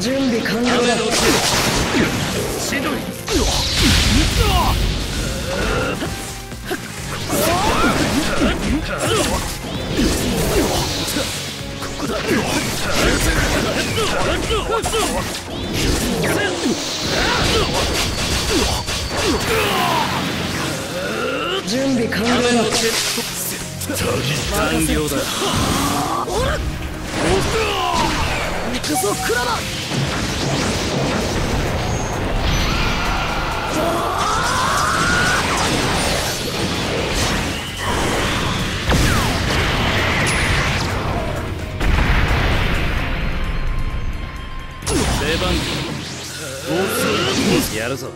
準備完了だ。準備完了。雨のだ手完了だ行くぞクラマやるぞ。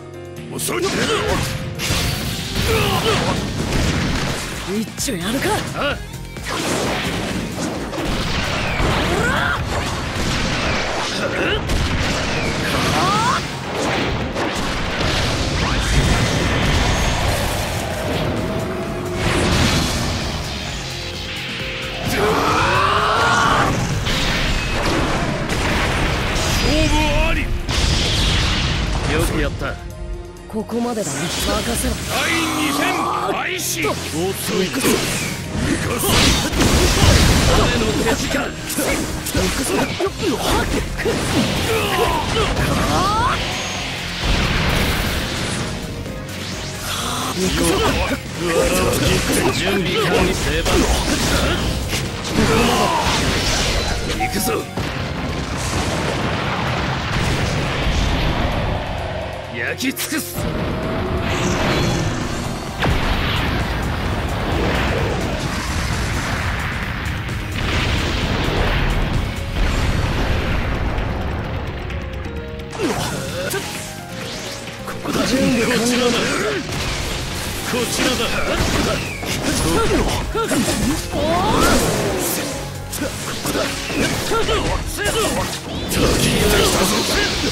遅い一丁やるか。あ勝よくやった。ここまでだ。ね任せろ。第2戦開始。遅い雨の手力準備完了出番行くぞ焼き尽くす。準備完了だ。こちらだ。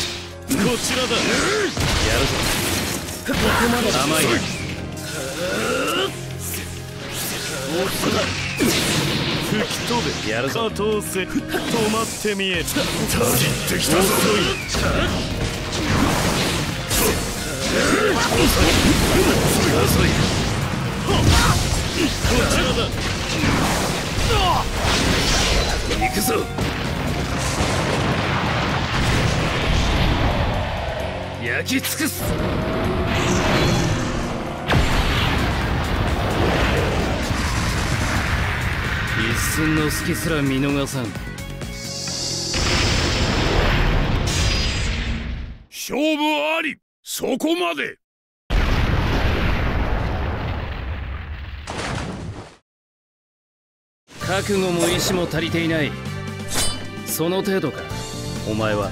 こちらだ。やるぞ。甘い吹き飛べ。やるぞ。加藤瀬止まってみえたぎってきたぞ。遅い。こちらだ。行くぞ焼き尽くす。一寸の隙すら見逃さん。勝負あり。そこまで。覚悟も意志も足りていない。その程度か。お前は